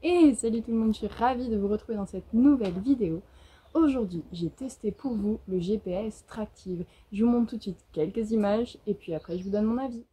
Et salut tout le monde, je suis ravie de vous retrouver dans cette nouvelle vidéo. Aujourd'hui, j'ai testé pour vous le GPS Tractive. Je vous montre tout de suite quelques images et puis après je vous donne mon avis.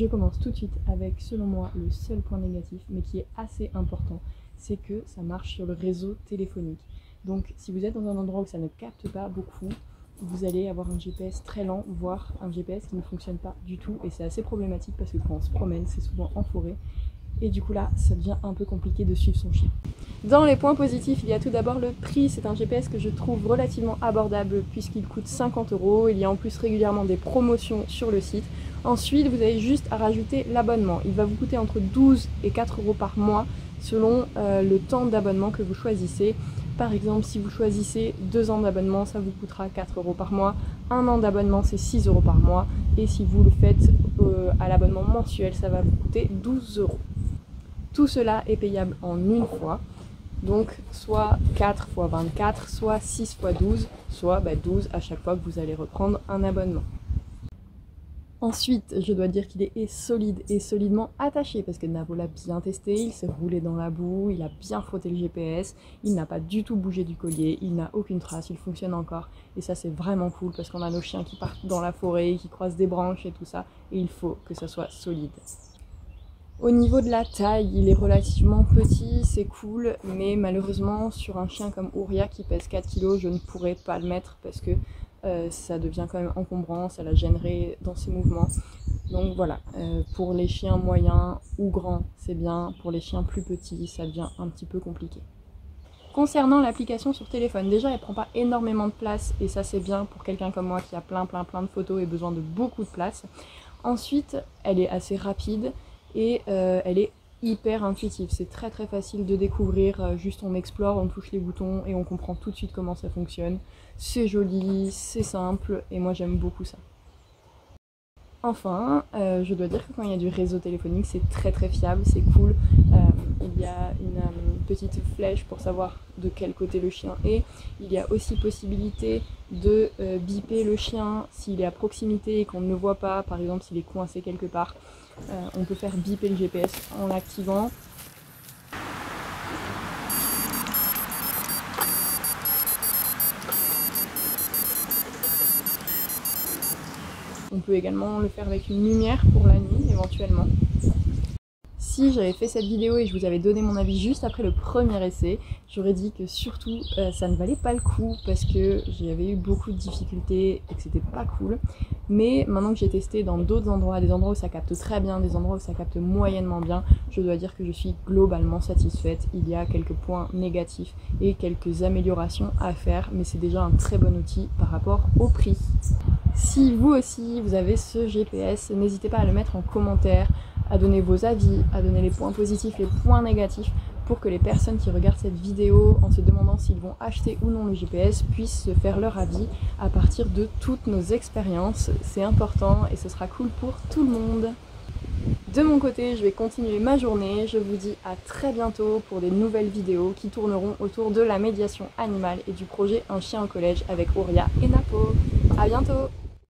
Je commence tout de suite avec, selon moi, le seul point négatif, mais qui est assez important, c'est que ça marche sur le réseau téléphonique. Donc si vous êtes dans un endroit où ça ne capte pas beaucoup, vous allez avoir un GPS très lent, voire un GPS qui ne fonctionne pas du tout, et c'est assez problématique parce que quand on se promène, c'est souvent en forêt, et du coup là, ça devient un peu compliqué de suivre son chien. Dans les points positifs, il y a tout d'abord le prix. C'est un GPS que je trouve relativement abordable puisqu'il coûte 50 euros. Il y a en plus régulièrement des promotions sur le site. Ensuite, vous avez juste à rajouter l'abonnement. Il va vous coûter entre 12 et 4 euros par mois selon euh, le temps d'abonnement que vous choisissez. Par exemple, si vous choisissez 2 ans d'abonnement, ça vous coûtera 4 euros par mois. Un an d'abonnement, c'est 6 euros par mois. Et si vous le faites euh, à l'abonnement mensuel, ça va vous coûter 12 euros. Tout cela est payable en une fois. Donc soit 4 x 24, soit 6 x 12, soit 12 bah, à chaque fois que vous allez reprendre un abonnement. Ensuite, je dois dire qu'il est solide et solidement attaché parce que Navo l'a bien testé, il s'est roulé dans la boue, il a bien frotté le GPS, il n'a pas du tout bougé du collier, il n'a aucune trace, il fonctionne encore. Et ça c'est vraiment cool parce qu'on a nos chiens qui partent dans la forêt, qui croisent des branches et tout ça, et il faut que ça soit solide. Au niveau de la taille, il est relativement petit, c'est cool, mais malheureusement sur un chien comme Ouria qui pèse 4 kg, je ne pourrais pas le mettre parce que ça devient quand même encombrant, ça la gênerait dans ses mouvements. Donc voilà, euh, pour les chiens moyens ou grands, c'est bien. Pour les chiens plus petits, ça devient un petit peu compliqué. Concernant l'application sur téléphone, déjà elle prend pas énormément de place et ça c'est bien pour quelqu'un comme moi qui a plein plein plein de photos et besoin de beaucoup de place. Ensuite, elle est assez rapide et euh, elle est hyper intuitive. C'est très très facile de découvrir, euh, juste on explore, on touche les boutons et on comprend tout de suite comment ça fonctionne. C'est joli, c'est simple et moi j'aime beaucoup ça. Enfin, euh, je dois dire que quand il y a du réseau téléphonique, c'est très très fiable, c'est cool. Euh, il y a une petite flèche pour savoir de quel côté le chien est. Il y a aussi possibilité de biper le chien s'il est à proximité et qu'on ne le voit pas, par exemple s'il est coincé quelque part. Euh, on peut faire biper le GPS en l'activant. On peut également le faire avec une lumière pour la nuit éventuellement si j'avais fait cette vidéo et je vous avais donné mon avis juste après le premier essai, j'aurais dit que surtout euh, ça ne valait pas le coup parce que j'avais eu beaucoup de difficultés et que c'était pas cool. Mais maintenant que j'ai testé dans d'autres endroits, des endroits où ça capte très bien, des endroits où ça capte moyennement bien, je dois dire que je suis globalement satisfaite. Il y a quelques points négatifs et quelques améliorations à faire, mais c'est déjà un très bon outil par rapport au prix. Si vous aussi vous avez ce GPS, n'hésitez pas à le mettre en commentaire à donner vos avis, à donner les points positifs, les points négatifs, pour que les personnes qui regardent cette vidéo en se demandant s'ils vont acheter ou non le GPS puissent se faire leur avis à partir de toutes nos expériences. C'est important et ce sera cool pour tout le monde. De mon côté, je vais continuer ma journée. Je vous dis à très bientôt pour des nouvelles vidéos qui tourneront autour de la médiation animale et du projet Un chien au collège avec Auria et Napo. A bientôt